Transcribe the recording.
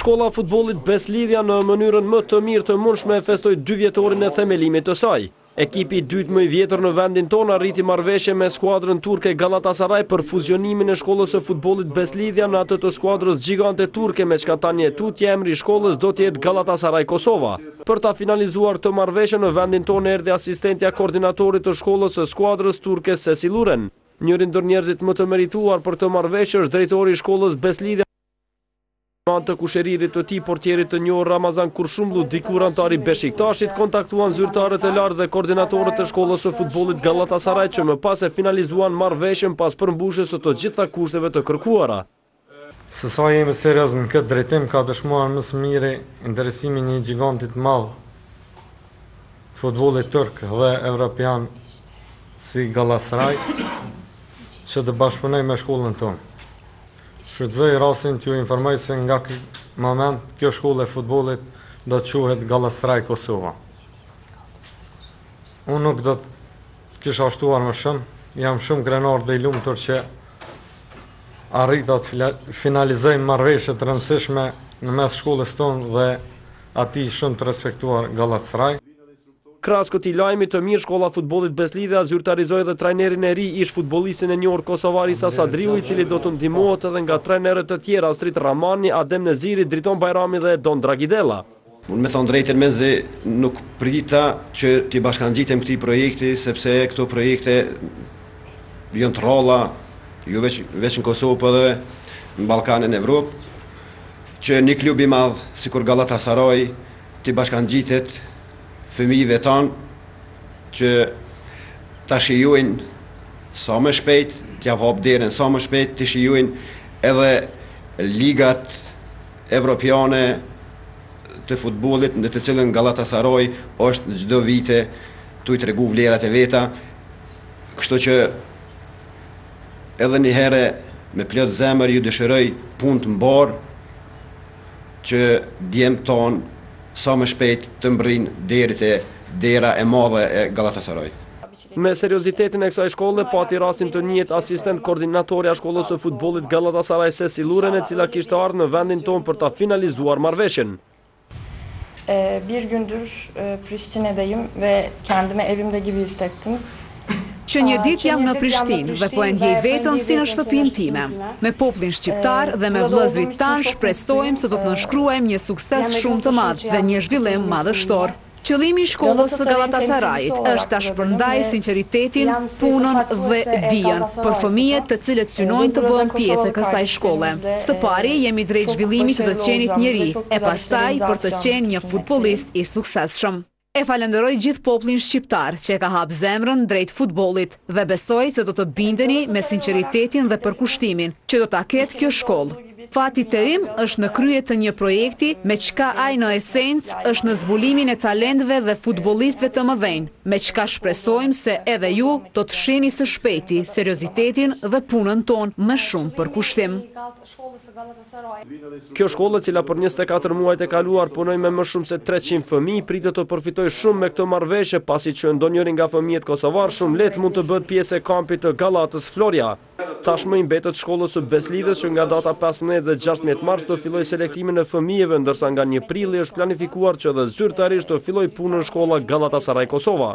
Shkolla e futbollit Besëlidhja në mënyrën më të mirë të mundshme e festoi dyvjetorin e themelimit të saj. Ekipi i dytë më i vjetër në vendin tonë arriti marrëveshje me skuadrën turke Galatasaraj për fuzionimin e shkollës së futbollit Besëlidhja në atë të skuadrës gjigante turke me çka tani e tutje emri i shkollës do të jetë Galatasaraj Kosova. Për ta finalizuar këtë marrëveshje në vendin tonë erdhi asistentja e koordinatorit të shkollës së skuadrës turke Sesil Uren. Njëri ndër njerëzit më të merituar për këtë marrëveshje është drejtori i shkollës Besëlidhja. Me anë të kushëririt të tij, portierit të njohur Ramazan Kurshumllu, dikur anëtar i Beshiktashit, kontaktuan zyrtarët e lartë dhe koordinatorët e shkollës së futbollit Galatasaray që më pas e finalizuan marrëveshjen pas përmbushjes së të gjitha kushteve të kërkuara. Se sa jemi seriozë në këtë drejtim ka dëshmuar më së miri interesimi i gjigantit të madh të futbollit turk dhe evropian si Galatasaray që të bashkëpunojë me shkollën tonë. Shfrytëzoj rastin t'ju informoj se nga ky moment kjo shkollë e futbollit do të quhet Gallatasaray Kosova. Unë nuk do të kisha shtuar më shumë, jam shumë krenar dhe i lumtur që arrita të finalizojmë marrëveshje të rëndësishme në mes shkollës tonë dhe atij shumë të respektuar Gallatasaray. Krahas këtij lajmi të mirë, Shkolla e Futbollit Besëlidhja zyrtarizoi dhe trajnerin e ri, ish-futbollistin e njohur kosovar Isa Sadriu, i cili do të ndihmohet edhe nga trajnerët e tjerë Astrit Rrahmani, Adem Neziri, Driton Bajrami dhe Edon Dragidella. Unë me thonë të drejtën mezi nuk prita që t'i bashkangjitem këtij projekti sepse këto projekte janë të rralla jo veç në Kosovë po edhe në Ballkan e në Evropë që një klub i madh sikur Gallatasaraji t'i bashkangjitet fëmijëve tanë që ta shijojnë sa më shpejt, t'jav hapë derën sa më shpejt, t'i shijojnë edhe ligat evropiane të futbollit në të cilën Gallatasaray është çdo vite tu i tregu vlerat e veta, kështu që edhe një herë me plot zemër ju dëshiroj punë të mbarë. që djemtë tanë sa më shpejt të mbërrijnë deri te dera e madhe e Gallatasarajt. Me seriozitetin e kësaj shkolle pati rastin të njihet asistent koordinatorja e shkollës së futbollit Gallatasaraj Sesil Uren e cila kishte ardhë në vendin tonë për ta finalizuar marrëveshjen. Bir gündür Priştine'deyim ve kendimi evimde gibi hissettim. Që një ditë jam në Prishtinë dhe po e ndjej veten si në shtëpinë time. Me popullin shqiptar dhe me vëllezërit tanë shpresojmë se do të nënshkruajmë një sukses shumë të madh dhe një zhvillim madhështor. Qëllimi i shkollës së Gallatasarajit është ta shpërndajë sinqeritetin, punën dhe dijen për fëmijët të cilët synojnë të bëhen pjesë e kësaj shkolle. Së pari, jemi drejt zhvillimit të të qenit njeri, e pastaj për të qenë një futbollist i suksesshëm. E falënderoj gjithë popullin shqiptar që e ka hap zemrën drejt futbollit dhe besoj se do të bindeni me sinqeritetin dhe përkushtimin që do ta ketë kjo shkollë. Fatih Terim është në krye të një projekti, me çka ai në esencë është në zbulimin e talentëve dhe futbollistëve të mëdhenj, me çka shpresojmë se edhe ju do të shihni së shpejti seriozitetin dhe punën tonë me shumë përkushtim. Kjo shkollë e cila për njëzet e katër muajt e kaluar punoi me më shumë se treqind fëmijë pritet të përfitojë shumë me këtë marrëveshje pasi që ndonjëri nga fëmijët kosovarë shumë lehtë mund të bëhet pjesë e kampit të Galatës Florja. Tashmë i mbetet shkollës së Besëlidhjes që nga data pesëmbëdhjetë dhe gjashtëmbëdhjetë mars të fillojë selektimin e fëmijëve ndërsa nga një prilli është planifikuar që dhe zyrtarisht të fillojë punën shkolla Galatasaray Kosova.